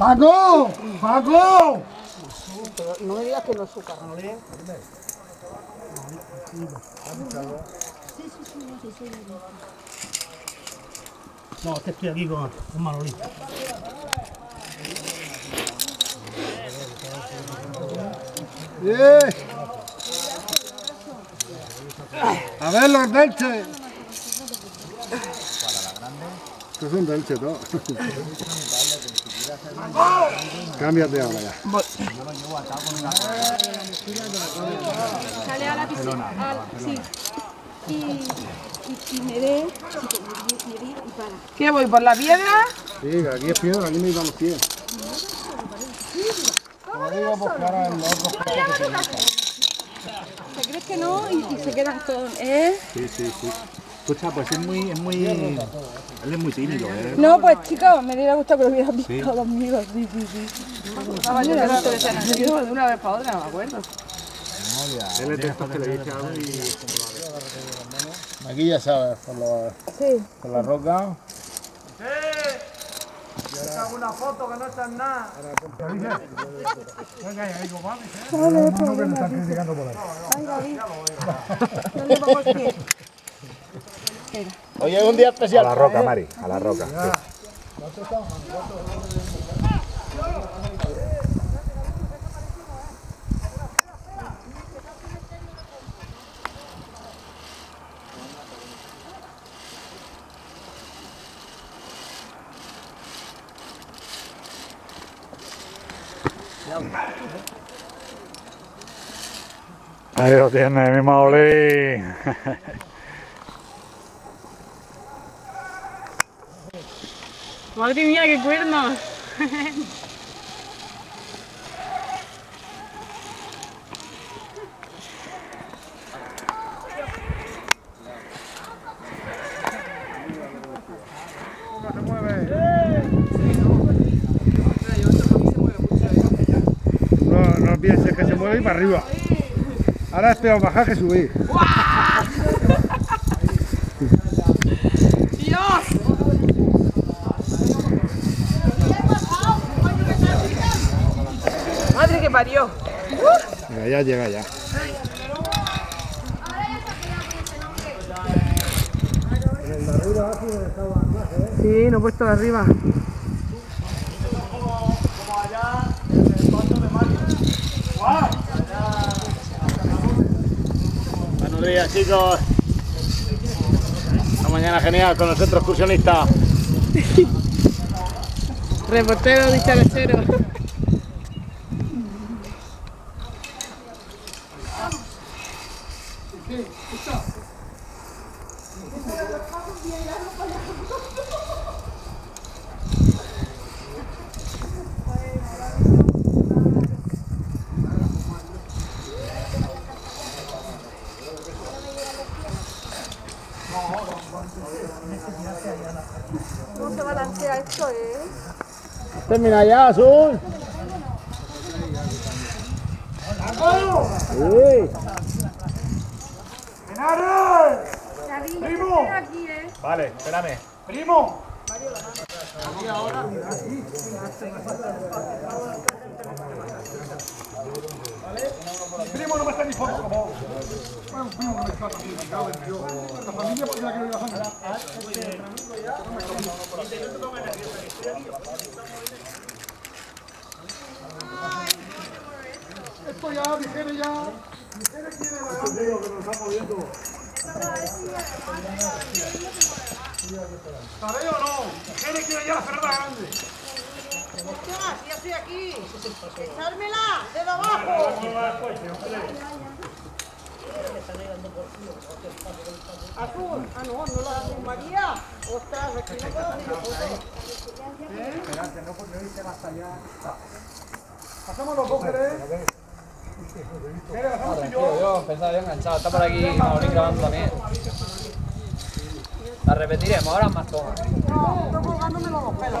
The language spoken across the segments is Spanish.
¡Paco! ¡Paco! No me digas que no es su carro. No, este estoy aquí con, con Manolín. ¡Bien! A ver los delches. Estos son delches todos. Cámbiate ahora ya. Sale a la piscina. sí. Y, y, y me ve, sí, me ve, y para. ¿Qué voy por la piedra? Sí, aquí es piedra, aquí me iban los pies. Digo, los otros ¿Te crees que no? Y, y se quedan todos. ¿Eh? Sí, sí, sí. Escucha, pues es muy, es muy, él es muy tímido, ¿eh? No, pues chicos, me hubiera gustado que lo hubieras visto conmigo. Sí, sí, sí. Yo que de una vez para otra, no me acuerdo. Él es de estos que le dice algo y... Aquí ya sabes, por la, Sí. por la roca. Ay, David. No le pongo el pie. Hoy es un día A especial. la roca, Mari, a la roca. sí. Ahí lo tiene mi Maulín. Madre mía, qué cuernos. No, no pienses que se mueve y para arriba. Ahora es peor bajar que subir. Parió. Mira, ya llega ya. Sí, no he puesto de arriba. Buenos días, chicos. Una mañana genial con el centro excursionista. Reportero dicharachero. ¿Cómo se balancea esto, eh? Termina ya, azul. Sí. David, ven aquí, eh. Vale, espérame. Primo no me está ni foto como. Bueno, un primo que me está también, me cago en Dios. La familia porque la quiero ir bajando. Esto ya, ya. Quiere la grande. que nos está moviendo. ¿Sabéis o no? Quiere ya la grande. Ya estoy aquí. Abajo. Azul. Ah, no, no la María. Ostras, aquí no puedo hacer foto. Pasamos los enganchado, está por aquí grabando también. La repetiremos, ahora más toma. No, estoy colgándome los dos pelos.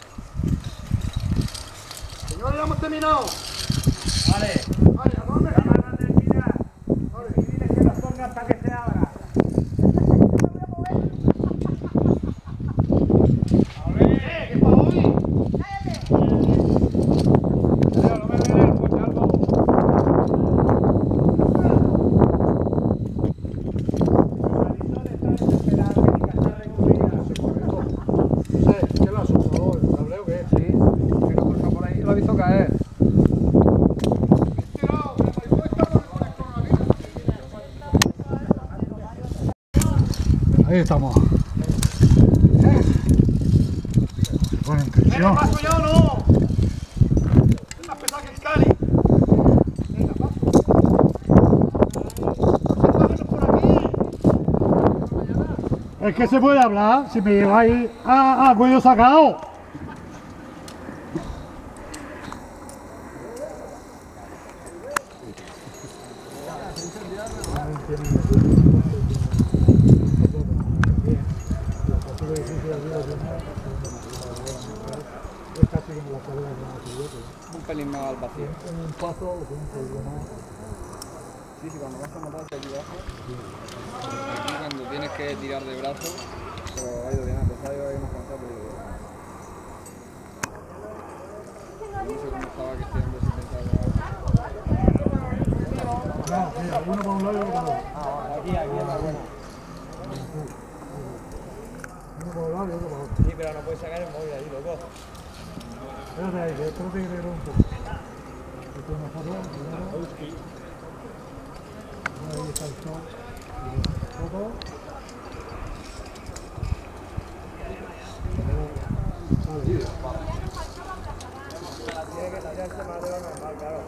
Ya hemos terminado. Vale. Vale, ¿a dónde? que lo ponga hasta que se abra. ¿Qué la asustador? ¿Hableo qué? Sí, que no pasa por ahí. Lo he visto caer. Tirado, me ayudó a estar con el coronavirus. Ahí estamos. Se pone en tensión. Es más pesado que el Cali. Venga, paso. Pájaros por aquí. Es que se puede hablar si me lleváis a, a cuello sacado. Un pelín más al vacío. Un paso, Sí, sí, cuando vas a matar te ayudas. Aquí cuando tienes que tirar de brazo, pero ha ido bien, a pesar de que unos cuantos pero... No sé cómo estaba que pensar. No, mira, uno para un lado y otro para otro. Aquí, aquí es más bueno. Uno para un lado y otro para otro. Sí, pero no puedes sacar el móvil ahí, loco. Espérate ahí, que esto lo tiene que ver un poco. Esto es una foto, primero. Ahí está el sol. Foto. Tiene que sacarse más de lo normal, claro.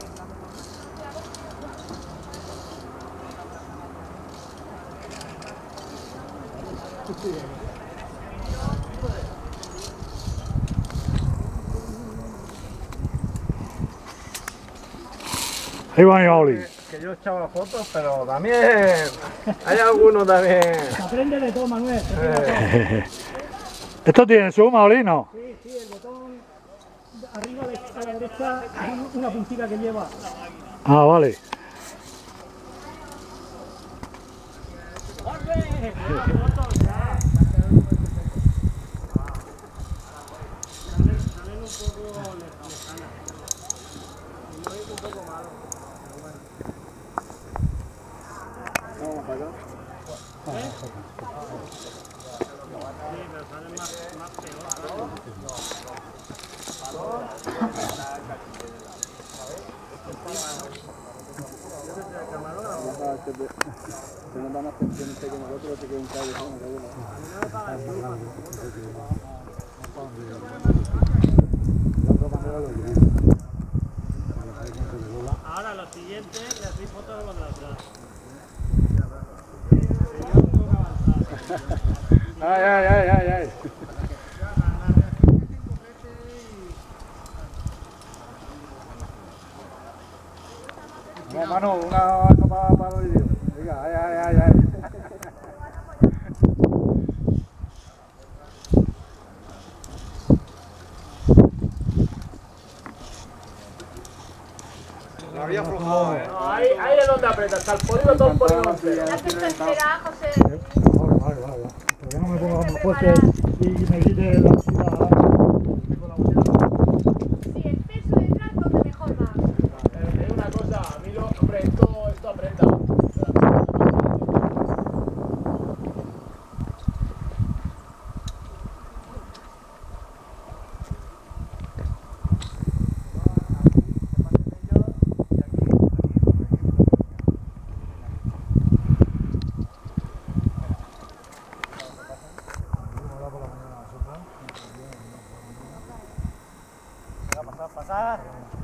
Ahí va Oli. Que yo echaba fotos, pero también hay algunos también. Aprende de todo, Manuel. Esto tiene suma, Oli, ¿no? Sí, sí, el botón arriba a la, a la derecha es una puntita que lleva. Ah, vale. Ahora lo siguiente, le hacéis fotos de atrás. Ay, ay, ay, ay, ay. No, mano, una para, para los vídeos. Venga, ay, ay, ay, ay. La había aflojado, eh. ahí, aprieta, está el polígono, todo el polígono entero. La puesto espera, José. Vale, vale, vale. Pero que no me ponga más fuerte y me quite la mochila. Sí, el peso detrás donde mejor va. Pero te digo una cosa, a mí lo, hombre, esto, esto aprieta. Pasar, pasar.